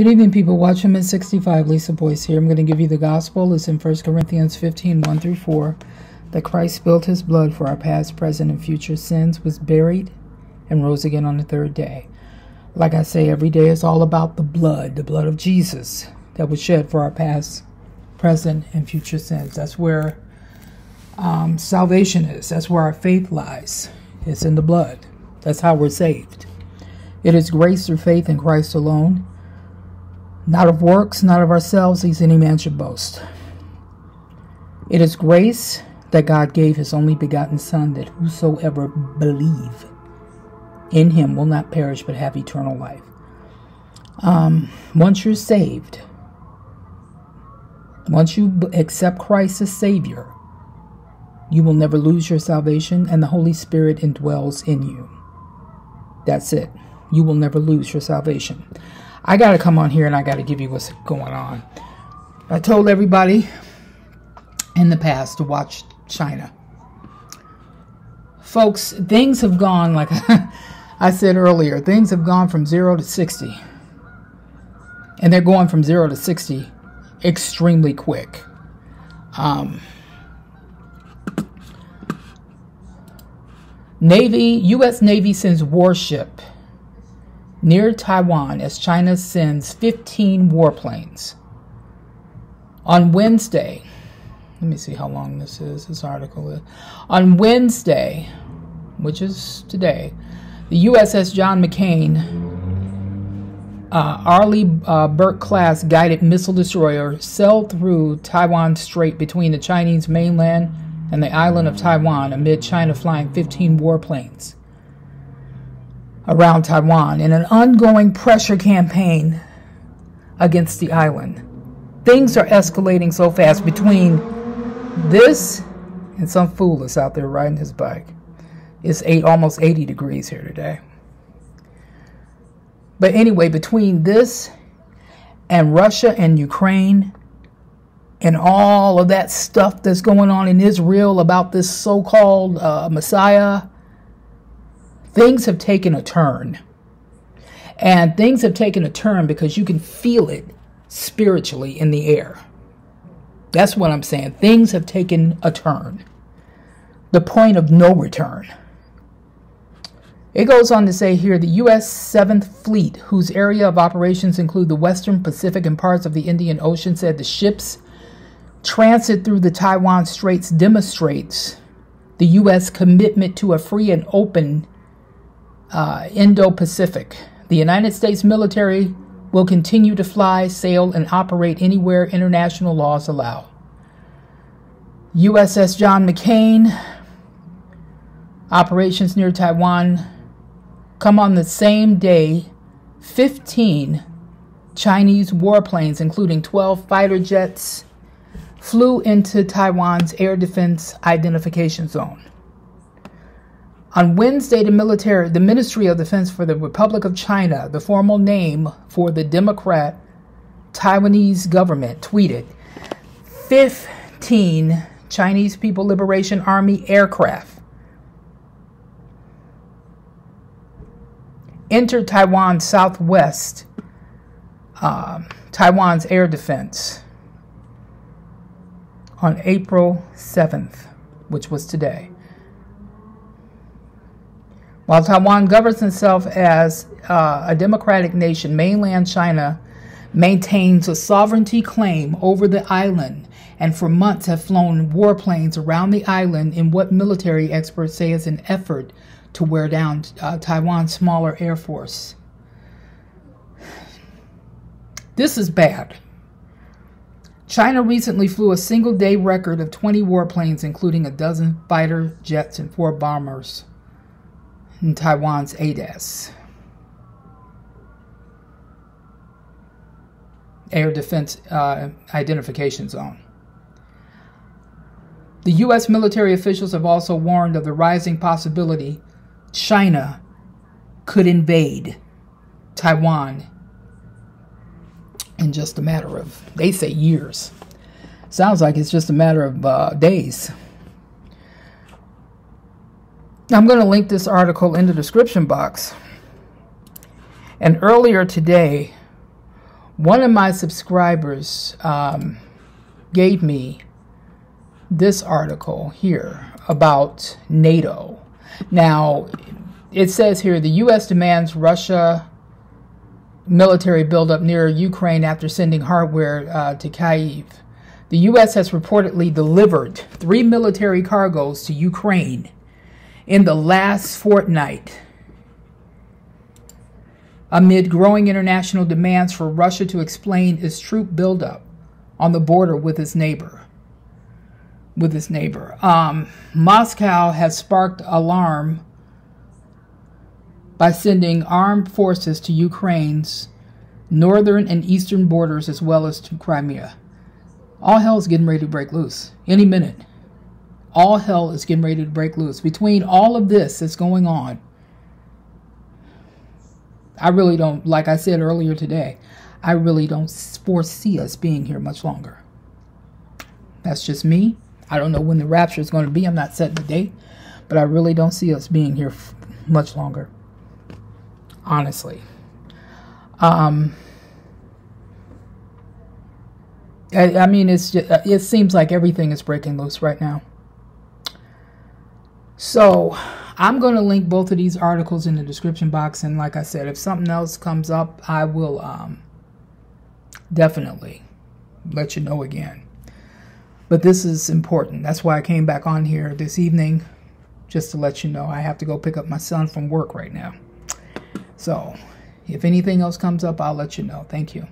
Good evening, people. Watchwoman 65. Lisa Boyce here. I'm going to give you the gospel. It's in 1 Corinthians 15 1 through 4. That Christ spilled his blood for our past, present, and future sins, was buried, and rose again on the third day. Like I say, every day is all about the blood, the blood of Jesus that was shed for our past, present, and future sins. That's where um, salvation is. That's where our faith lies. It's in the blood. That's how we're saved. It is grace through faith in Christ alone not of works, not of ourselves, lest any man should boast. It is grace that God gave his only begotten Son, that whosoever believe in him will not perish but have eternal life. Um, once you're saved, once you accept Christ as Savior, you will never lose your salvation, and the Holy Spirit indwells in you. That's it. You will never lose your salvation. I got to come on here and I got to give you what's going on. I told everybody in the past to watch China. Folks, things have gone, like I said earlier, things have gone from zero to 60. And they're going from zero to 60 extremely quick. Um, Navy, U.S. Navy sends warship near Taiwan as China sends 15 warplanes. On Wednesday, let me see how long this is, this article is. On Wednesday, which is today, the USS John McCain uh, Arleigh uh, Burke class guided missile destroyer sailed through Taiwan Strait between the Chinese mainland and the island of Taiwan amid China flying 15 warplanes around Taiwan in an ongoing pressure campaign against the island. Things are escalating so fast between this and some fool that's out there riding his bike. It's eight, almost 80 degrees here today. But anyway, between this and Russia and Ukraine and all of that stuff that's going on in Israel about this so called uh, Messiah things have taken a turn. And things have taken a turn because you can feel it spiritually in the air. That's what I'm saying. Things have taken a turn. The point of no return. It goes on to say here the U.S. 7th Fleet, whose area of operations include the Western Pacific and parts of the Indian Ocean, said the ship's transit through the Taiwan Straits demonstrates the U.S. commitment to a free and open uh, Indo Pacific. The United States military will continue to fly, sail, and operate anywhere international laws allow. USS John McCain, operations near Taiwan, come on the same day 15 Chinese warplanes, including 12 fighter jets, flew into Taiwan's air defense identification zone. On Wednesday, the military, the Ministry of Defense for the Republic of China, the formal name for the Democrat Taiwanese government, tweeted 15 Chinese People Liberation Army aircraft entered Taiwan southwest, uh, Taiwan's air defense on April 7th, which was today. While Taiwan governs itself as uh, a democratic nation, mainland China maintains a sovereignty claim over the island and for months have flown warplanes around the island in what military experts say is an effort to wear down uh, Taiwan's smaller air force. This is bad. China recently flew a single day record of 20 warplanes, including a dozen fighter jets and four bombers in Taiwan's ADIZ. Air Defense uh, Identification Zone. The U.S. military officials have also warned of the rising possibility China could invade Taiwan in just a matter of, they say, years. Sounds like it's just a matter of uh, days. I'm going to link this article in the description box. And earlier today, one of my subscribers um, gave me this article here about NATO. Now, it says here the U.S. demands Russia military buildup near Ukraine after sending hardware uh, to Kyiv. The U.S. has reportedly delivered three military cargoes to Ukraine in the last fortnight amid growing international demands for Russia to explain its troop buildup on the border with its neighbor. With its neighbor, um, Moscow has sparked alarm by sending armed forces to Ukraine's northern and eastern borders as well as to Crimea. All hell is getting ready to break loose any minute. All hell is getting ready to break loose. Between all of this that's going on, I really don't, like I said earlier today, I really don't foresee us being here much longer. That's just me. I don't know when the rapture is going to be. I'm not setting the date, but I really don't see us being here much longer. Honestly. Um, I, I mean, it's just, it seems like everything is breaking loose right now. So, I'm going to link both of these articles in the description box. And like I said, if something else comes up, I will um, definitely let you know again. But this is important. That's why I came back on here this evening, just to let you know. I have to go pick up my son from work right now. So if anything else comes up, I'll let you know. Thank you.